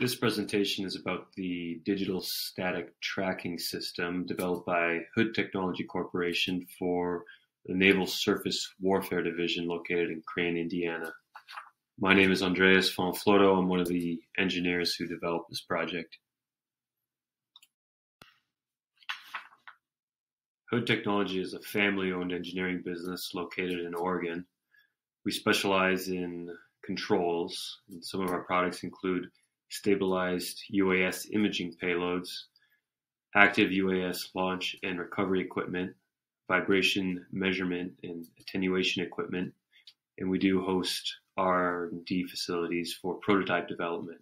This presentation is about the digital static tracking system developed by Hood Technology Corporation for the Naval Surface Warfare Division located in Crane, Indiana. My name is Andreas von Flotow. I'm one of the engineers who developed this project. Hood Technology is a family-owned engineering business located in Oregon. We specialize in controls, and some of our products include stabilized UAS imaging payloads, active UAS launch and recovery equipment, vibration measurement and attenuation equipment, and we do host R&D facilities for prototype development.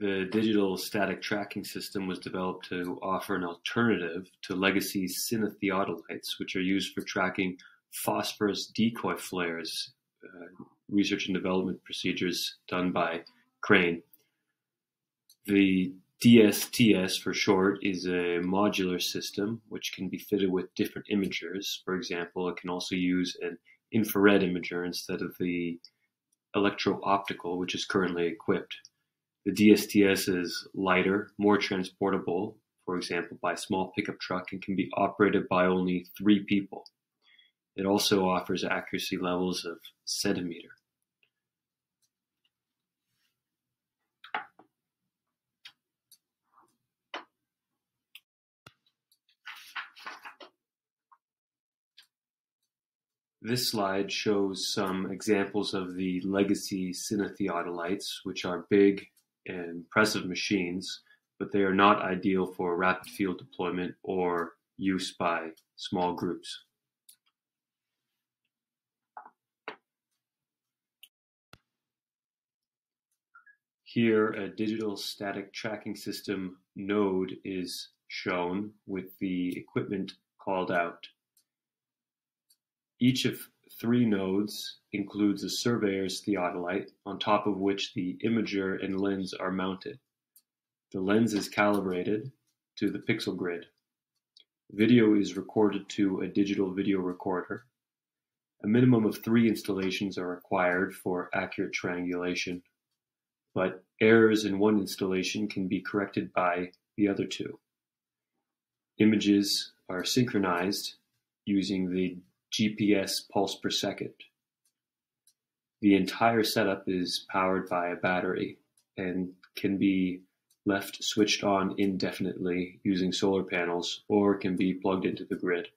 The digital static tracking system was developed to offer an alternative to legacy cinetheodolites, which are used for tracking phosphorus decoy flares, uh, research and development procedures done by Crane. The DSTS for short is a modular system which can be fitted with different imagers. For example, it can also use an infrared imager instead of the electro-optical which is currently equipped. The DSTS is lighter, more transportable, for example, by a small pickup truck, and can be operated by only three people. It also offers accuracy levels of centimeter. This slide shows some examples of the legacy cinetheodolites, which are big impressive machines, but they are not ideal for rapid field deployment or use by small groups. Here, a digital static tracking system node is shown with the equipment called out. Each of three nodes includes a surveyor's theodolite, on top of which the imager and lens are mounted. The lens is calibrated to the pixel grid. Video is recorded to a digital video recorder. A minimum of three installations are required for accurate triangulation, but errors in one installation can be corrected by the other two. Images are synchronized using the GPS pulse per second. The entire setup is powered by a battery and can be left switched on indefinitely using solar panels or can be plugged into the grid.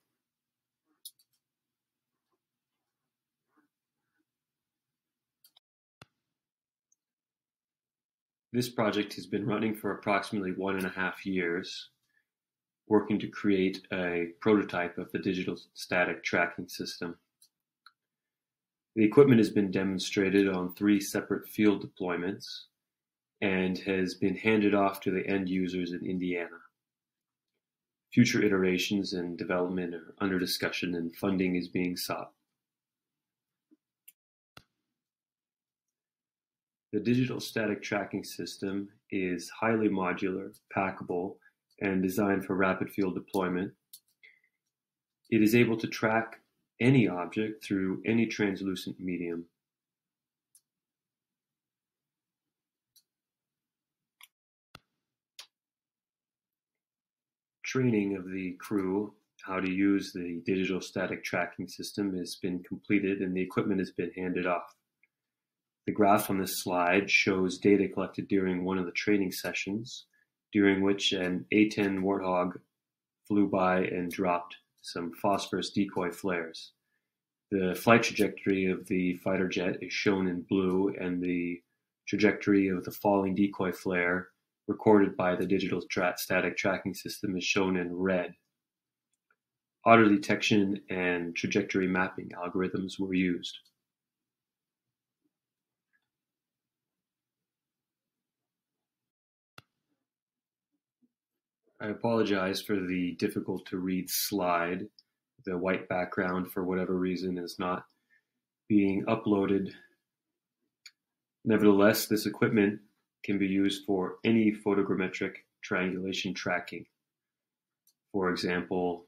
This project has been running for approximately one and a half years working to create a prototype of the digital static tracking system. The equipment has been demonstrated on three separate field deployments and has been handed off to the end users in Indiana. Future iterations and development are under discussion and funding is being sought. The digital static tracking system is highly modular, packable, and designed for rapid field deployment. It is able to track any object through any translucent medium. Training of the crew how to use the digital static tracking system has been completed and the equipment has been handed off. The graph on this slide shows data collected during one of the training sessions during which an A-10 Warthog flew by and dropped some phosphorus decoy flares. The flight trajectory of the fighter jet is shown in blue and the trajectory of the falling decoy flare recorded by the digital tra static tracking system is shown in red. Auto detection and trajectory mapping algorithms were used. I apologize for the difficult to read slide. The white background, for whatever reason, is not being uploaded Nevertheless, this equipment can be used for any photogrammetric triangulation tracking. For example,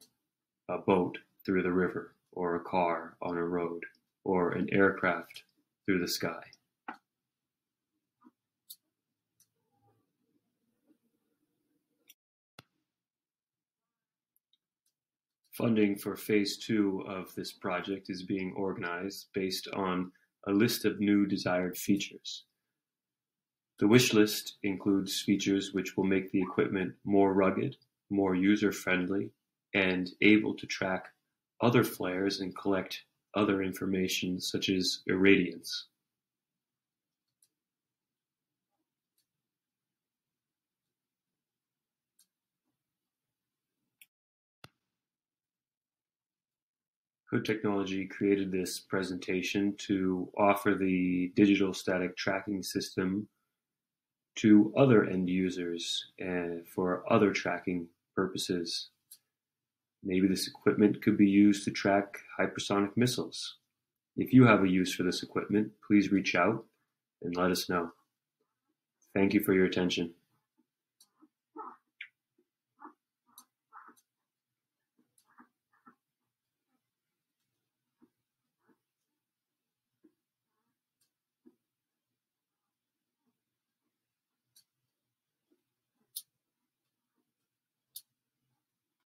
a boat through the river, or a car on a road, or an aircraft through the sky. Funding for phase two of this project is being organized based on a list of new desired features. The wish list includes features which will make the equipment more rugged, more user-friendly, and able to track other flares and collect other information such as irradiance. Hood Technology created this presentation to offer the digital static tracking system to other end users and for other tracking purposes. Maybe this equipment could be used to track hypersonic missiles. If you have a use for this equipment, please reach out and let us know. Thank you for your attention.